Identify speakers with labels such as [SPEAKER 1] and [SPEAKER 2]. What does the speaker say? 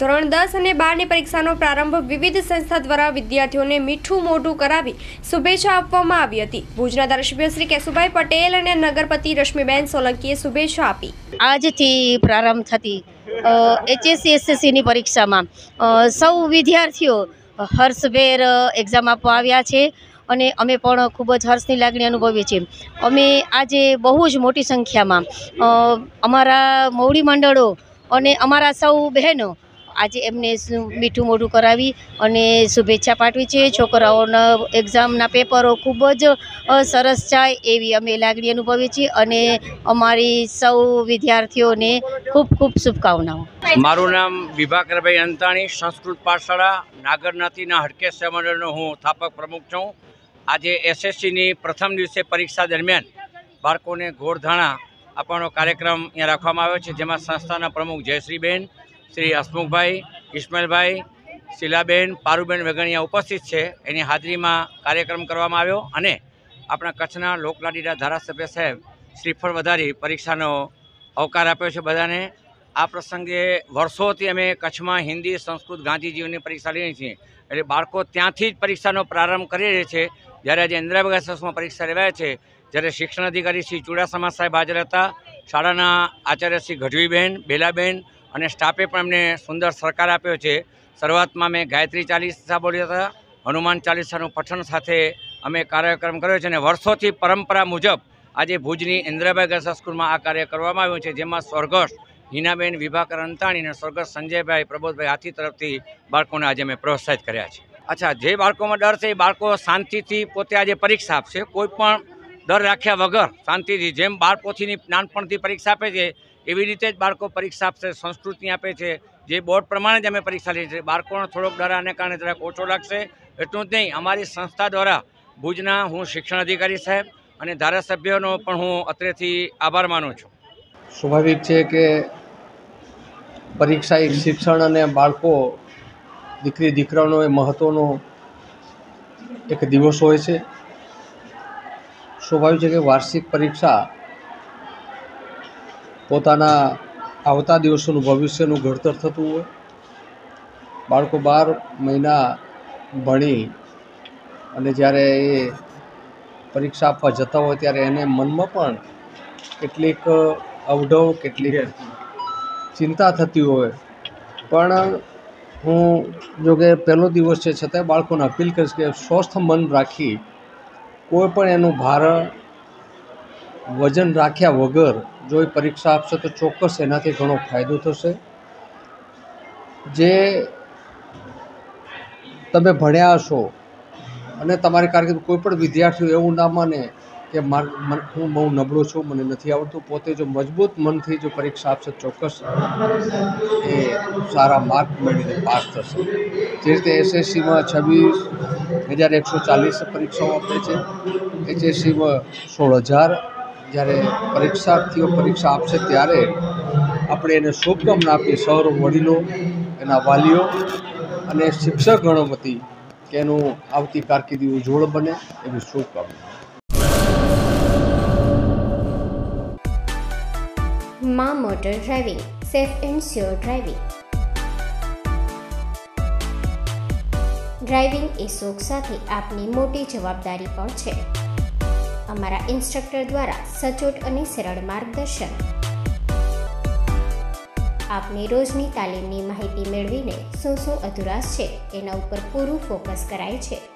[SPEAKER 1] ધોરણ દસ અને બારની પરીક્ષાનો પ્રારંભ વિવિધ સંસ્થા દ્વારા વિદ્યાર્થીઓને મીઠું મોઢું કરાવી શુભેચ્છા આપવામાં આવી હતી. ભુજના ધારાસભ્ય શ્રી કેશુભાઈ પટેલ અને નગરપતિ રશ્મિબેન સોલંકીએ શુભેચ્છા આપી.
[SPEAKER 2] આજથી પ્રારંભ થતી એચએસસી એસએસસીની પરીક્ષામાં સૌ વિદ્યાર્થીઓ હર્ષભેર એક્ઝામ આપવા આવ્યા છે અને અમે પણ ખૂબ જ હર્ષની લાગણી અનુભવીએ છીએ. અમે આજે બહુ જ મોટી સંખ્યામાં અમારા મોવડી મંડળો અને અમારા સૌ બહેનો આજે એમને મીઠું મોઢું કરાવી અને શુભેચ્છા પાઠવી છે. છોકરાઓના એક્ઝામના પેપરો ખૂબ જ સરસ જાય એવી અમે લાગણી અનુભવીએ છીએ અને અમારી સૌ વિદ્યાર્થીઓને ખૂબ ખૂબ શુભકામનાઓ.
[SPEAKER 3] મારું નામ વિભાકરભાઈ અંતાણી, સંસ્કૃત પાઠશાળા, નાગરનાથીના હડકેશ સેમંડળનો મંડળનો હું સ્થાપક પ્રમુખ છું. આજે એસએસસીની પ્રથમ દિવસે પરીક્ષા દરમિયાન બાળકોને ગોળધાણા આપવાનો કાર્યક્રમ અહીંયા રાખવામાં આવ્યો છે, જેમાં સંસ્થાના પ્રમુખ જયશ્રીબેન શ્રી હસમુખભાઈ, ઇસ્માઇલભાઈ, શીલાબેન, પારુબેન વેગણિયા ઉપસ્થિત છે. એની હાજરીમાં કાર્યક્રમ કરવામાં આવ્યો અને આપણા કચ્છના લોકલાડીના ધારાસભ્ય સાહેબ શ્રીફળ વધારી પરીક્ષાનો આવકાર આપ્યો છે બધાને. આ પ્રસંગે વર્ષોથી અમે કચ્છમાં હિન્દી, સંસ્કૃત, ગાંધીજીઓની પરીક્ષા લઈએ છીએ. એટલે બાળકો ત્યાંથી જ પરીક્ષાનો પ્રારંભ કરી રહે છે. જ્યારે આજે ઇન્દિરાબાઈ સંસ્થામાં પરીક્ષા લેવાય છે, જ્યારે શિક્ષણ અધિકારી શ્રી ચુડાસમા સાહેબ હાજર હતા. શાળાના આચાર્ય શ્રી ગઢવીબેન, બેલાબેન અને સ્ટાફે પણ અમને સુંદર સહકાર આપ્યો છે. શરૂઆતમાં મેં ગાયત્રી ચાલીસા બોલ્યા હતા. હનુમાન ચાલીસાનું પઠન સાથે અમે કાર્યક્રમ કર્યો છે અને વર્ષોથી પરંપરા મુજબ આજે ભુજની ઇન્દિરાબાઈ ગર્લ્સ સ્કૂલમાં આ કાર્ય કરવામાં આવ્યું છે, જેમાં સ્વર્ગસ્થ હિનાબેન વિભાકર અંતાણી અને સ્વર્ગસ્થ સંજયભાઈ પ્રબોધભાઈ હાથી તરફથી બાળકોને આજે અમે પ્રોત્સાહિત કર્યા છે. અચ્છા, જે બાળકોમાં ડર છે એ બાળકો શાંતિથી પોતે આજે પરીક્ષા આપશે. કોઈ પણ ડર રાખ્યા વગર શાંતિથી, જેમ બાળપોથીની નાનપણથી પરીક્ષા આપે છે એવી રીતે જ બાળકો પરીક્ષા આપશે, સંસ્કૃતિ આપે છે. જે બોર્ડ પ્રમાણે જ અમે પરીક્ષા લઈએ છીએ. બાળકોનો થોડોક ડર આને કારણે જરાક ઓછો લાગશે. એટલું જ નહીં, અમારી સંસ્થા દ્વારા ભુજના હું શિક્ષણ અધિકારી સાહેબ અને ધારાસભ્યોનો પણ હું અત્રેથી આભાર માનું છું.
[SPEAKER 4] સ્વાભાવિક છે કે પરીક્ષા એક શિક્ષણ અને બાળકો, દીકરી, દીકરાનો એ મહત્ત્વનો એક દિવસ હોય છે. સ્વાભાવિક છે કે વાર્ષિક પરીક્ષા પોતાના આવતા દિવસોનું ભવિષ્યનું ઘડતર થતું હોય. બાળકો બાર મહિના ભણી અને જ્યારે એ પરીક્ષા આપવા જતા હોય ત્યારે એને મનમાં પણ કેટલીક અવઢવ, કેટલીક ચિંતા થતી હોય. પણ હું જો કે પહેલો દિવસ છે, છતાંય બાળકોને અપીલ કરીશ કે સ્વસ્થ મન રાખી કોઈ પણ એનું ભારણ વજન રાખ્યા વગર જો એ પરીક્ષા આપશે તો ચોક્કસ એનાથી ઘણો ફાયદો થશે. જે તમે ભણ્યા હશો અને તમારી કારકિર્દી કોઈ પણ વિદ્યાર્થીઓ એવું ના માને કે હું બહુ નબળો છું, મને નથી આવડતું, પોતે જો મજબૂત મનથી જો પરીક્ષા આપશે ચોક્કસ એ સારા માર્ક મેળવીને પાસ થશે. જે રીતે એસએસસીમાં છવ્વીસ હજાર એકસો ચાલીસ પરીક્ષાઓ આપે છે, એચએસસીમાં સોળ હજાર જ્યારે પરીક્ષાર્થીઓ પરીક્ષા આપશે ત્યારે આપણે એને શુભકામના આપીએ સૌર વડીલો, એના વાલીઓ અને શિક્ષક વતી કે એનું આવતી કારકિર્દી ઉજ્જવળ બને એવી શુભકામના.
[SPEAKER 5] મા motor driving, safe and sure driving. Driving એ શોખ સાથે આપની મોટી જવાબદારી પણ છે. અમારા ઇન્સ્ટ્રક્ટર દ્વારા સચોટ અને સરળ માર્ગદર્શન. આપની રોજની તાલીમની માહિતી મેળવીને શું શું અધુરાશ છે, એના ઉપર પૂરું ફોકસ કરાય છે.